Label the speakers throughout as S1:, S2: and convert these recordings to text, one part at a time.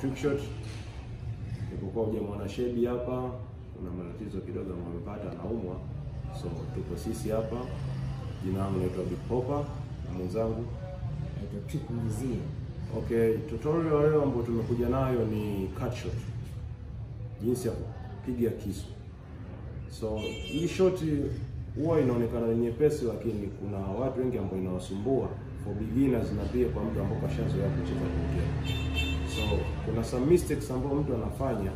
S1: Trickshot. Nilipokuwa hujamwona Shebi hapa, kuna matatizo kidogo amepata, anaumwa, so tuko sisi hapa. Jina langu naitwa Big Popa na mwenzangu
S2: Naitwa Trick Mzee.
S1: Okay, tutorial leo ambayo tumekuja nayo ni cut shot, jinsi ya kupiga kisu. So hii shot huwa inaonekana ni nyepesi, lakini kuna watu wengi ambao inawasumbua for beginners na pia kwa mtu ambao kashazoea kucheza cricket. So kuna some mistakes ambayo mtu anafanya,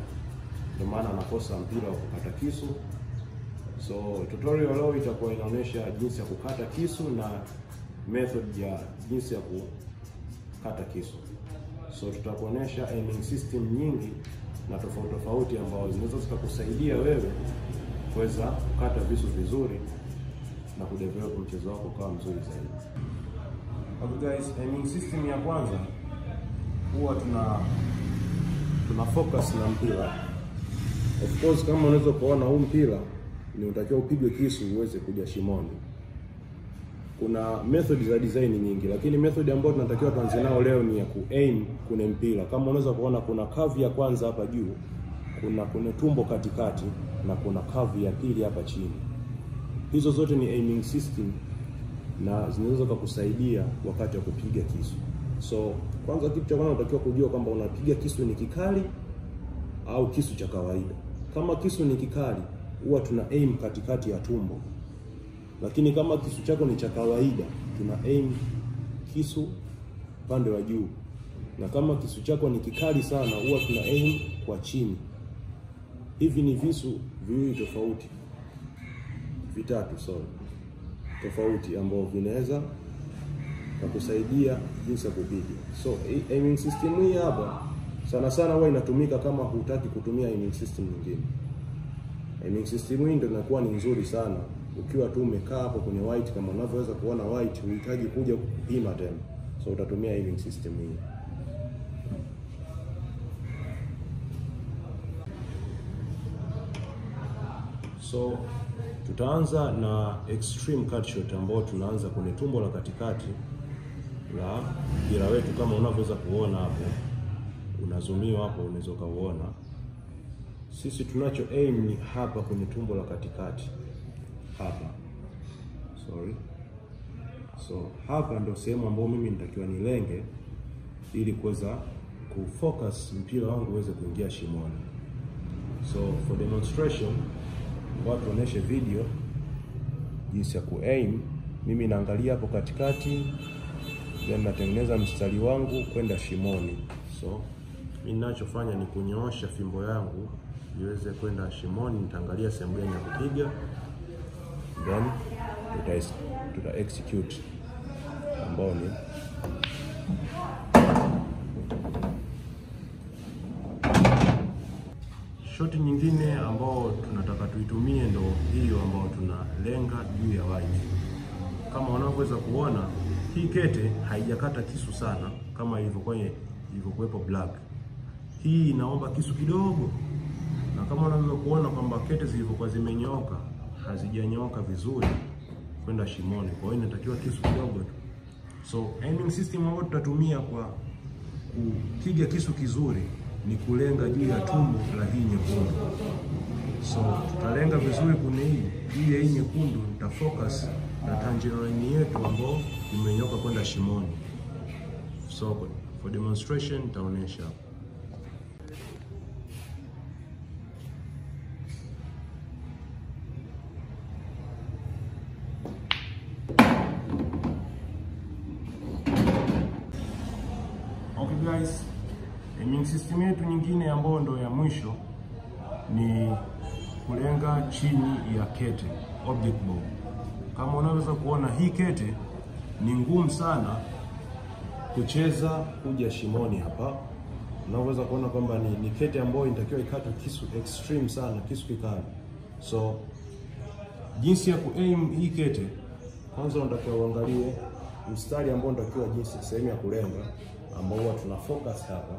S1: ndio maana anakosa mpira wa kukata kisu. So tutorial leo itakuwa inaonyesha jinsi ya kukata kisu na method ya jinsi ya kukata kisu. So tutakuonyesha aiming system nyingi na tofauti tofauti ambazo zinaweza zikakusaidia wewe kuweza kukata visu vizuri na kudevelop mchezo wako ukawa mzuri zaidi. Okay guys, aiming system ya kwanza huwa tuna tuna focus na mpira. Of course kama unaweza kuona huu mpira ni unatakiwa upigwe kisu uweze kuja shimoni. Kuna method za design nyingi, lakini method ambayo tunatakiwa tuanze nao leo ni ya ku-aim kwenye mpira. Kama unaweza kuona kuna curve ya kwanza hapa juu, kuna kuna tumbo katikati na kuna curve ya pili hapa chini. Hizo zote ni aiming system na zinaweza kukusaidia wakati wa kupiga kisu. So kwanza, kitu cha kwanza unatakiwa kujua kwamba unapiga kisu ni kikali au kisu cha kawaida. Kama kisu ni kikali, huwa tuna aim katikati ya tumbo, lakini kama kisu chako ni cha kawaida, tuna aim kisu upande wa juu, na kama kisu chako ni kikali sana, huwa tuna aim kwa chini. Hivi ni visu viwili tofauti, vitatu sorry, tofauti ambao vinaweza kukusaidia jinsi ya kupiga. So immune system hii hapa sana sana huwa inatumika kama hutaki kutumia immune system nyingine. Immune system hii ndio inakuwa ni nzuri sana ukiwa tu umekaa hapo kwenye white, kama unavyoweza kuona white, unahitaji kuja kupima tena, so utatumia immune system hii. So tutaanza na extreme cut shot ambao tunaanza kwenye tumbo la katikati la mpira wetu, kama unavyoweza kuona hapo, unazumiwa hapo, unaweza ukauona. Sisi tunacho aim ni hapa kwenye tumbo la katikati hapa, sorry. So hapa ndio sehemu ambayo mimi nitakiwa nilenge ili kuweza kufocus mpira wangu uweze kuingia shimoni. So for demonstration, watu waoneshe video jinsi ya ku aim. Mimi naangalia hapo katikati, then natengeneza mstari wangu kwenda shimoni. So ninachofanya ni kunyoosha fimbo yangu iweze kwenda shimoni. Nitaangalia sehemu gani ya kupiga, then tuta, tuta execute ambao ni shoti nyingine ambao tunataka tuitumie ndo hiyo ambao tunalenga juu ya white. Kama wanavyoweza kuona, hii kete haijakata kisu sana kama ilivyokuwa ilivyokuwepo black. Hii inaomba kisu kidogo, na kama unaweza kuona kwamba kete zilivyokuwa zimenyooka hazijanyoka vizuri kwenda shimoni, kwa hiyo inatakiwa kisu kidogo tu. So aiming system ambayo tutatumia kwa kupiga kisu kizuri ni kulenga juu ya tumbo la hii nyekundu. So tutalenga vizuri kwenye hii juu ya hii nyekundu, nitafocus na tangerine yetu ambao imenyoka kwenda shimoni. So for demonstration nitaonyesha guys, aiming system yetu nyingine ambayo ndo ya mwisho ni kulenga chini ya kete object ball. Kama unaweza kuona hii kete ni ngumu sana kucheza kuja shimoni hapa. Unaweza kuona kwamba ni, ni kete ambayo inatakiwa ikatwe kisu extreme sana, kisu kikali. So jinsi ya kuaim hii kete, kwanza unatakiwa uangalie mstari ambao unatakiwa jinsi sehemu ya kulenga ambao huwa tuna focus hapa,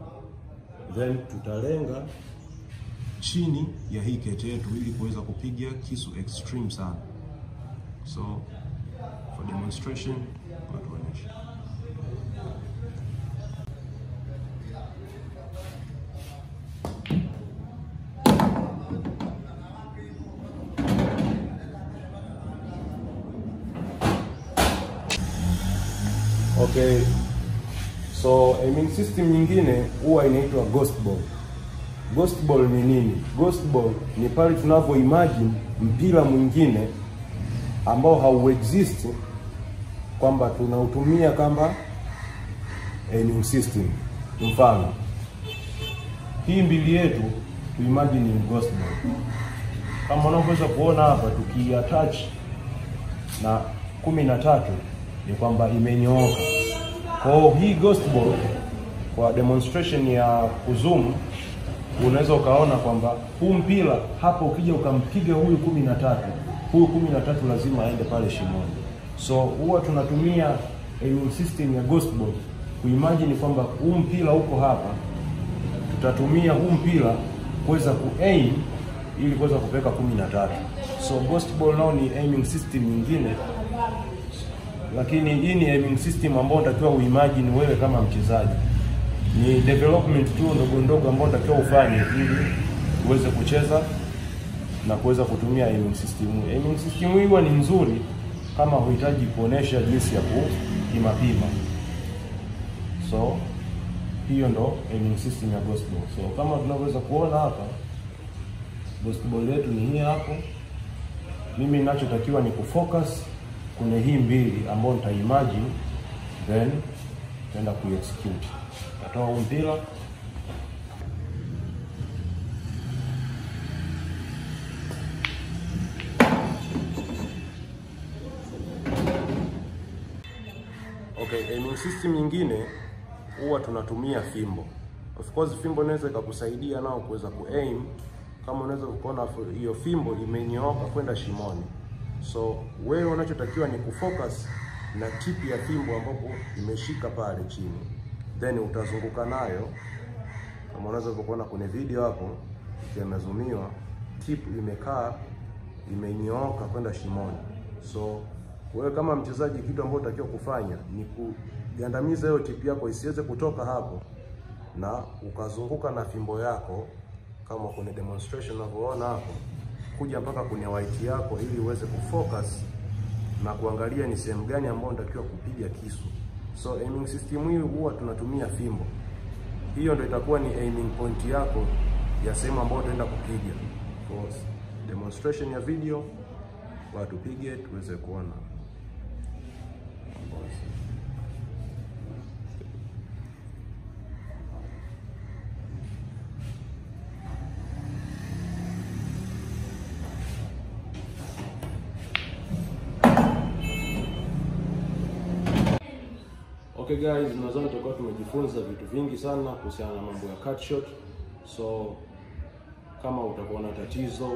S1: then tutalenga chini ya hii kete yetu ili kuweza kupiga kisu extreme sana. So for demonstration, watuonyeshe Okay, so aiming system nyingine huwa inaitwa ghost ball. Ghost ball ni nini? Ghost ball ni pale tunavyo imagine mpira mwingine ambao hauexist kwamba tunautumia kama aiming system. Mfano, hii mbili yetu tu imagine ni ghost kama unavyoweza kuona hapa, tukiattach na kumi na tatu ni kwamba imenyooka. Kwa hiyo hii ghost ball kwa demonstration ya kuzoom unaweza ukaona kwamba huu mpira hapo, ukija ukampiga huyu kumi na tatu huyu kumi na tatu lazima aende pale shimoni. So huwa tunatumia aiming system ya ball kuimagine kwamba huu mpira uko hapa, tutatumia huu mpira kuweza kuaim ili kuweza kupeka kumi na tatu. So ball nao ni aiming system nyingine lakini hii ni aiming system ambayo unatakiwa uimagine wewe kama mchezaji. Ni development tu ndogo ndogo ambayo unatakiwa ufanye ili uweze kucheza na kuweza kutumia immune system. Immune system hii ni nzuri kama huhitaji kuonesha jinsi ya kupimapima. So hiyo ndo immune system ya ball. So kama tunavyoweza kuona hapa, ball yetu ni hii hapo. Mimi ninachotakiwa ni kufocus kwenye hii mbili ambayo nitaimagine then nitaenda kuexecute. Natoa huu mpira Okay, aiming system nyingine huwa tunatumia fimbo. Of course fimbo inaweza ikakusaidia nao kuweza kuaim, kama unaweza kuona hiyo fimbo imenyooka kwenda shimoni. So wewe unachotakiwa ni kufocus na tip ya fimbo ambapo imeshika pale chini, then utazunguka nayo kama unaweza kuona kwenye video hapo, imezumiwa tip imekaa imenyooka kwenda shimoni. So wewe kama mchezaji, kitu ambacho unatakiwa kufanya ni kugandamiza hiyo tipu yako isiweze kutoka hapo, na ukazunguka na fimbo yako kama kwenye demonstration unavyoona hapo kuja mpaka kwenye white yako ili uweze kufocus na kuangalia ni sehemu gani ambayo unatakiwa kupiga kisu. So aiming system hii huwa tunatumia fimbo. Hiyo ndio itakuwa ni aiming point yako ya sehemu ambayo utaenda kupiga. Demonstration ya video, watu pige tuweze kuona. Okay guys, nadhani tutakuwa tumejifunza vitu vingi sana kuhusiana na mambo ya cut shot. So kama utakuwa na tatizo